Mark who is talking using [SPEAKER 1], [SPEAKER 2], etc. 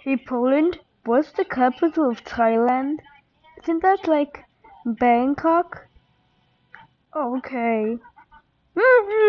[SPEAKER 1] Hey Poland, what's the capital of Thailand? Isn't that like Bangkok? Okay.